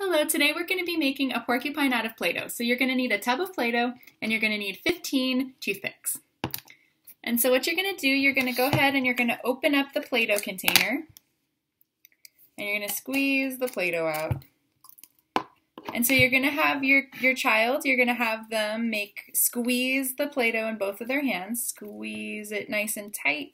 Hello, today we're going to be making a porcupine out of Play-Doh. So you're going to need a tub of Play-Doh and you're going to need 15 toothpicks. And so what you're going to do, you're going to go ahead and you're going to open up the Play-Doh container and you're going to squeeze the Play-Doh out. And so you're going to have your, your child, you're going to have them make, squeeze the Play-Doh in both of their hands, squeeze it nice and tight.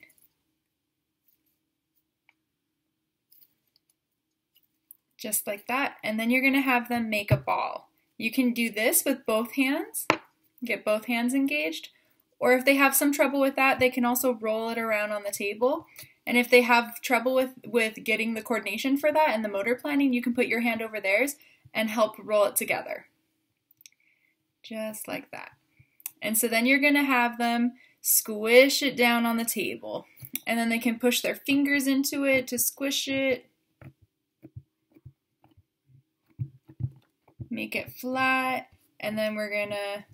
Just like that. And then you're going to have them make a ball. You can do this with both hands, get both hands engaged, or if they have some trouble with that, they can also roll it around on the table. And if they have trouble with, with getting the coordination for that and the motor planning, you can put your hand over theirs and help roll it together. Just like that. And so then you're going to have them squish it down on the table. And then they can push their fingers into it to squish it make it flat, and then we're gonna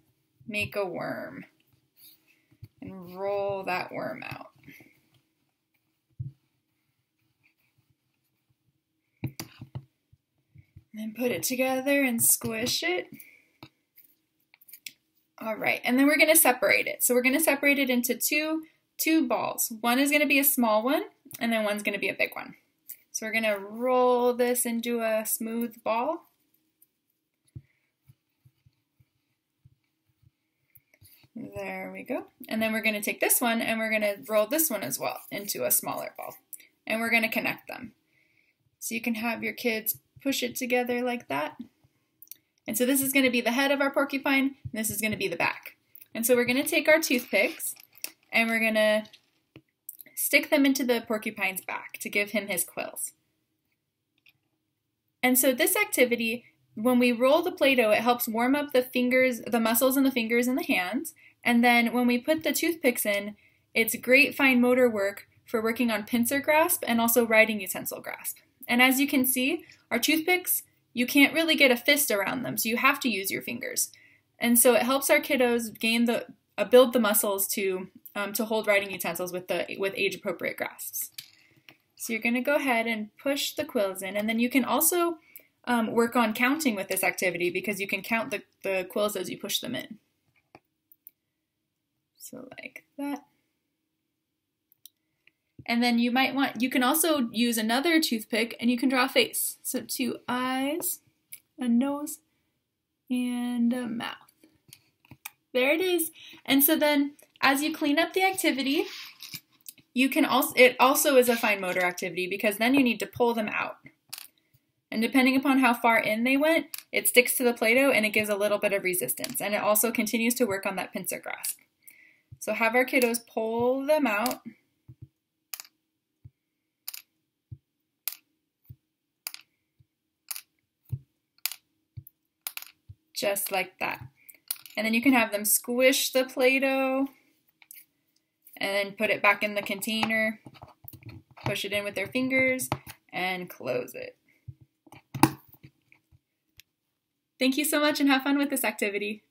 make a worm and roll that worm out. And then put it together and squish it. All right, and then we're gonna separate it. So we're gonna separate it into two, two balls. One is gonna be a small one, and then one's gonna be a big one. So we're gonna roll this into a smooth ball. There we go. And then we're going to take this one and we're going to roll this one as well into a smaller ball. And we're going to connect them. So you can have your kids push it together like that. And so this is going to be the head of our porcupine, and this is going to be the back. And so we're going to take our toothpicks and we're going to stick them into the porcupine's back to give him his quills. And so this activity, when we roll the Play-Doh, it helps warm up the fingers, the muscles in the fingers and the hands, and then when we put the toothpicks in, it's great fine motor work for working on pincer grasp and also writing utensil grasp. And as you can see, our toothpicks, you can't really get a fist around them, so you have to use your fingers. And so it helps our kiddos gain the uh, build the muscles to um, to hold writing utensils with the with age appropriate grasps. So you're going to go ahead and push the quills in, and then you can also um, work on counting with this activity because you can count the, the quills as you push them in. So like that. And then you might want, you can also use another toothpick and you can draw a face. So two eyes, a nose, and a mouth. There it is. And so then as you clean up the activity, you can also, it also is a fine motor activity because then you need to pull them out. And depending upon how far in they went, it sticks to the Play-Doh and it gives a little bit of resistance. And it also continues to work on that pincer grasp. So have our kiddos pull them out. Just like that. And then you can have them squish the Play-Doh and then put it back in the container, push it in with their fingers, and close it. Thank you so much and have fun with this activity.